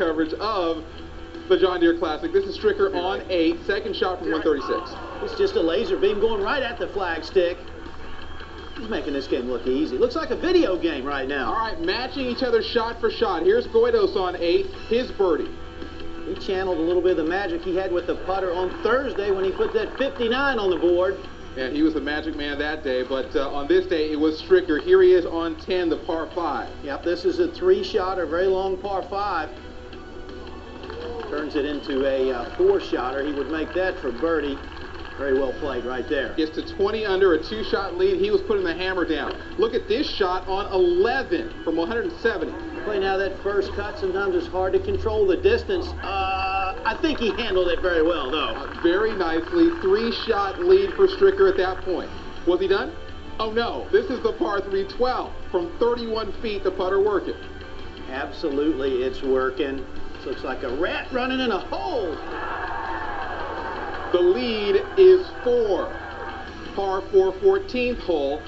coverage of the John Deere Classic. This is Stricker on eight, second shot from 136. It's just a laser beam going right at the flagstick. He's making this game look easy. Looks like a video game right now. All right, matching each other shot for shot. Here's Goydos on eight, his birdie. He channeled a little bit of the magic he had with the putter on Thursday when he put that 59 on the board. Yeah, he was the magic man that day, but uh, on this day it was Stricker. Here he is on 10, the par 5. Yep, this is a three-shotter, very long par 5. Turns it into a uh, four-shotter. He would make that for birdie. Very well played right there. Gets to 20 under, a two-shot lead. He was putting the hammer down. Look at this shot on 11 from 170. Play now that first cut. Sometimes it's hard to control the distance. Uh, I think he handled it very well, though. Uh, very nicely. Three-shot lead for Stricker at that point. Was he done? Oh, no. This is the par 3 12. From 31 feet, the putter working. Absolutely, it's working. This looks like a rat running in a hole. The lead is four. Par 4 14th hole.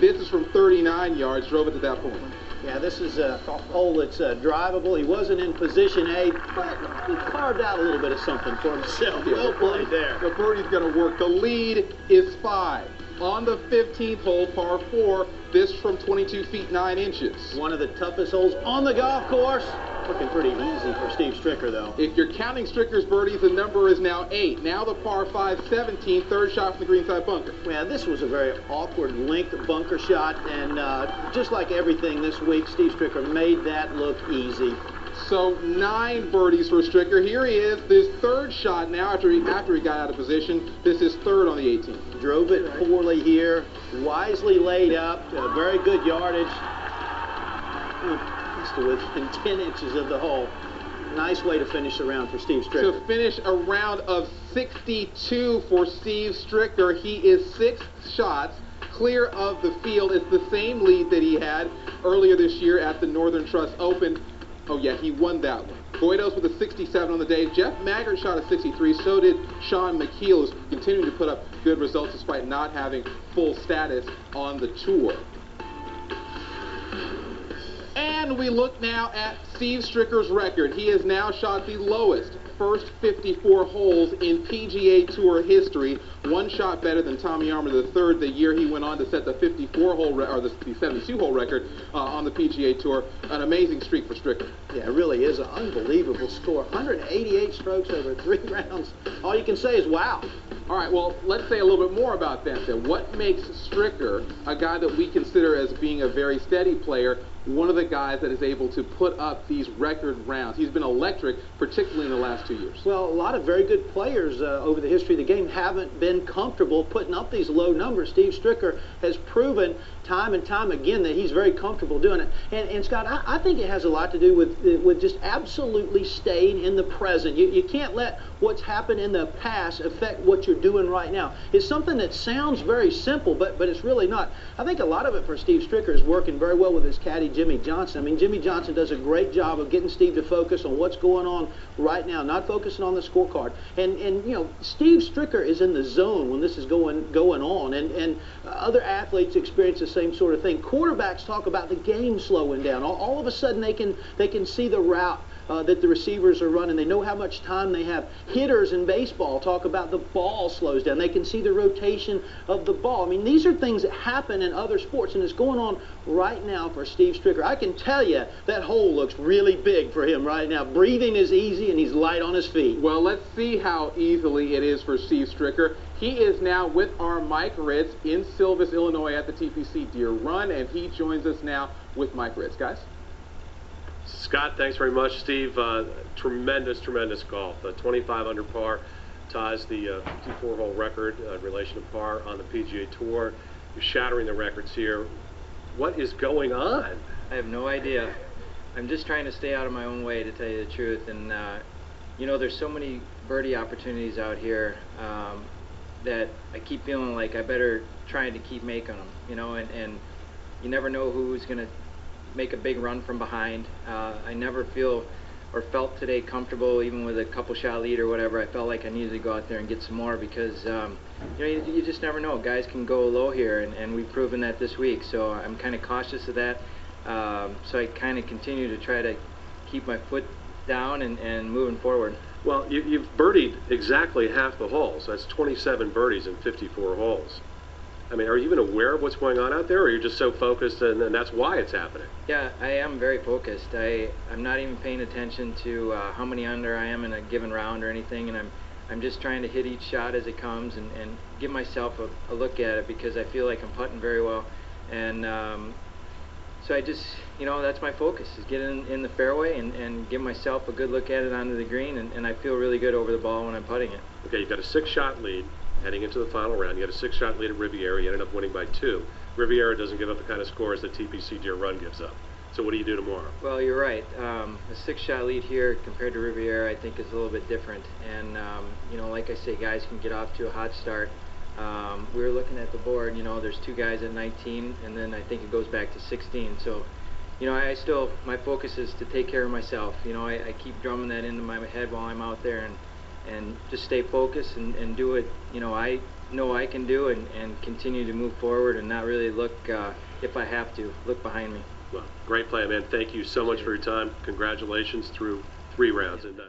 This is from 39 yards. Drove it to that point. Yeah, this is a hole that's uh, drivable. He wasn't in position A, but he carved out a little bit of something for himself. Yeah, well played there. The birdie's going to work. The lead is five. On the 15th hole, par 4, this from 22 feet 9 inches. One of the toughest holes on the golf course. Looking pretty easy for Steve Stricker, though. If you're counting Stricker's birdies, the number is now 8. Now the par 5, 17, third shot from the greenside bunker. Yeah, this was a very awkward linked bunker shot, and uh, just like everything this week, Steve Stricker made that look easy. So nine birdies for Stricker. Here he is, this third shot now after he, after he got out of position. This is third on the 18th. Drove it poorly here, wisely laid up, uh, very good yardage. Just within 10 inches of the hole. Nice way to finish the round for Steve Stricker. To finish a round of 62 for Steve Stricker, he is six shots clear of the field. It's the same lead that he had earlier this year at the Northern Trust Open. Oh, yeah, he won that one. Goydos with a 67 on the day. Jeff Maggert shot a 63. So did Shaun Micheel, who's continuing to put up good results despite not having full status on the tour. And we look now at Steve Stricker's record. He has now shot the lowest first 54 holes in PGA Tour history. One shot better than Tommy Armour III the year he went on to set the 54-hole or the 72-hole record uh, on the PGA Tour. An amazing streak for Stricker. Yeah, it really is an unbelievable score. 188 strokes over three rounds. All you can say is wow. All right, well, let's say a little bit more about that then. What makes Stricker a guy that we consider as being a very steady player, one of the guys that is able to put up these record rounds? He's been electric, particularly in the last two years. Well, a lot of very good players uh, over the history of the game haven't been comfortable putting up these low numbers. Steve Stricker has proven time and time again that he's very comfortable doing it. And, and Scott, I, I, think it has a lot to do with with just absolutely staying in the present. You, you can't let what's happened in the past affect what you're doing right now. It's something that sounds very simple, but but it's really not. I think a lot of it for Steve Stricker is working very well with his caddy Jimmy Johnson. I mean, Jimmy Johnson does a great job of getting Steve to focus on what's going on right now, not focusing on the scorecard. And and you know, Steve Stricker is in the zone when this is going going on, and and other athletes experience the same sort of thing. Quarterbacks talk about the game slowing down. All, all of a sudden, they can they can see the route uh, that the receivers are running. They know how much time they have. Hitters in baseball talk about the ball slows down. They can see the rotation of the ball. I mean, these are things that happen in other sports, and it's going on right now for Steve Stricker. I can tell you that hole looks really big for him right now. Breathing is easy, and he's light on his feet. Well, let's see how easily it is for Steve Stricker. He is now with our Mike Ritz in Silvis, Illinois at the TPC Deere Run, and he joins us now with Mike Ritz. Guys? Scott, thanks very much. Steve, uh, tremendous, tremendous golf. Uh, 25 under par ties the uh, 54 hole record uh, in relation to par on the PGA Tour. You're shattering the records here. What is going on? I have no idea. I'm just trying to stay out of my own way, to tell you the truth. And, uh, you know, there's so many birdie opportunities out here um, that I keep feeling like I better try to keep making them, you know, and, and you never know who's going to make a big run from behind. Uh, I never feel or felt today comfortable, even with a couple shot lead or whatever. I felt like I needed to go out there and get some more because um, you know you, you, just never know. Guys can go low here, and, and we've proven that this week. So I'm kind of cautious of that. Um, so I kind of continue to try to keep my foot down and, and moving forward. Well, you, you've birdied exactly half the holes. That's 27 birdies in 54 holes. I mean, are you even aware of what's going on out there, or you're just so focused and, and that's why it's happening? Yeah, I am very focused. I I'm not even paying attention to uh, how many under I am in a given round or anything, and I'm I'm just trying to hit each shot as it comes and, and give myself a, a look at it because I feel like I'm putting very well, and um, so I just you know that's my focus is get in, in the fairway and, and give myself a good look at it onto the green, and, and I feel really good over the ball when I'm putting it. Okay, you've got a six-shot lead heading into the final round. You had a six-shot lead at Riviera. You ended up winning by two. Riviera doesn't give up the kind of scores that TPC Deere Run gives up. So what do you do tomorrow? Well, you're right. Um, a six-shot lead here compared to Riviera, I think, is a little bit different. And um, you know, like I say, guys can get off to a hot start. Um, we were looking at the board. You know, there's two guys at 19, and then I think it goes back to 16. So, you know, I still my focus is to take care of myself. You know, I, I keep drumming that into my head while I'm out there, and and just stay focused and, and do it. You know, I know I can do, and and continue to move forward, and not really look uh, if I have to look behind me. Well, great play, man. Thank you so much for your time. Congratulations through three rounds. And, uh,